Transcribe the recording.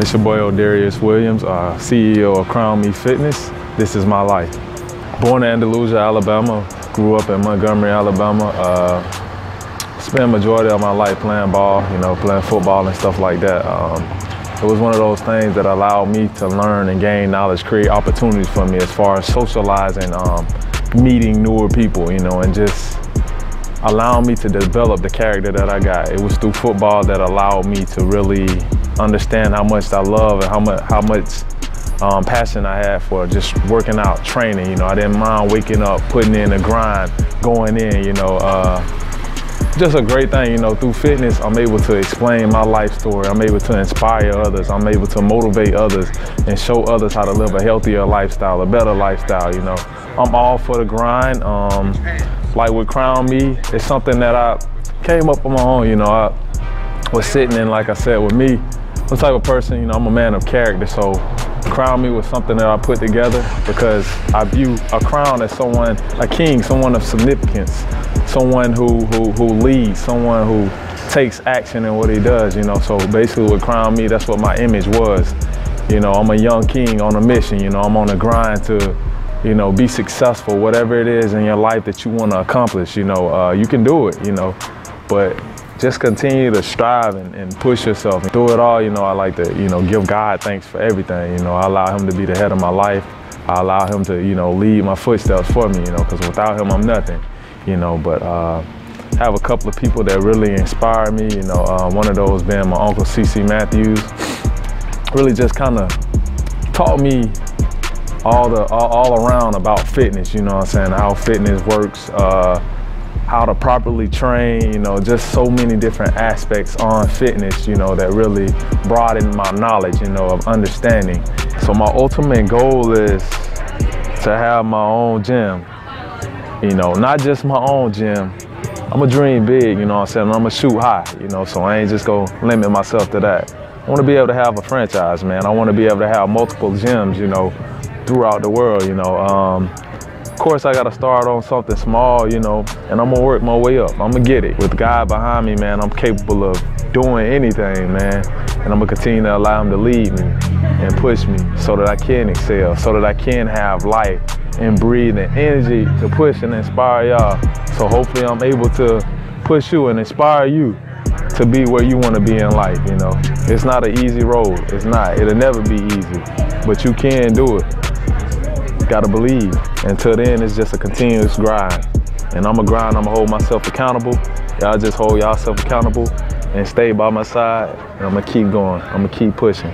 It's your boy O'Darius Williams, uh, CEO of Crown Me Fitness. This is my life. Born in Andalusia, Alabama, grew up in Montgomery, Alabama. Uh, spent majority of my life playing ball, you know, playing football and stuff like that. Um, it was one of those things that allowed me to learn and gain knowledge, create opportunities for me as far as socializing, um, meeting newer people, you know, and just allowing me to develop the character that I got. It was through football that allowed me to really understand how much I love and how much how much um, passion I had for just working out, training. You know, I didn't mind waking up, putting in the grind, going in. You know, uh, just a great thing. You know, through fitness, I'm able to explain my life story. I'm able to inspire others. I'm able to motivate others and show others how to live a healthier lifestyle, a better lifestyle. You know, I'm all for the grind. Um, like with Crown Me, it's something that I came up on my own. You know, I was sitting in, like I said, with me I'm the type of person, you know, I'm a man of character, so crown me was something that I put together because I view a crown as someone, a king, someone of significance, someone who, who, who leads, someone who takes action in what he does, you know. So basically with crown me, that's what my image was. You know, I'm a young king on a mission, you know, I'm on a grind to, you know, be successful, whatever it is in your life that you want to accomplish, you know, uh, you can do it, you know, but just continue to strive and, and, push yourself. And through it all, you know, I like to, you know, give God thanks for everything. You know, I allow him to be the head of my life. I allow him to, you know, lead my footsteps for me, you know, because without him, I'm nothing, you know, but uh, have a couple of people that really inspire me, you know, uh, one of those being my uncle CC Matthews, really just kind of taught me all the all, all, around about fitness, you know what I'm saying, how fitness works, uh, how to properly train, you know, just so many different aspects on fitness, you know, that really broadened my knowledge, you know, of understanding. So my ultimate goal is to have my own gym, you know, not just my own gym. I'm gonna dream big, you know what I'm saying? I'm gonna shoot high, you know, so I ain't just gonna limit myself to that. I wanna be able to have a franchise, man. I wanna be able to have multiple gyms, you know, throughout the world, you know. Um, course, I got to start on something small, you know, and I'm to work my way up. I'm to get it. With God behind me, man, I'm capable of doing anything, man. And I'm to continue to allow him to lead me and push me so that I can excel, so that I can have life and breathe and energy to push and inspire y'all. So hopefully I'm able to push you and inspire you to be where you want to be in life, you know. It's not an easy road. It's not. It'll never be easy. But you can do it gotta believe. Until then, it's just a continuous grind. And I'm a grind, I'm gonna hold myself accountable. Y'all just hold y'all self accountable and stay by my side. And I'm gonna keep going, I'm gonna keep pushing.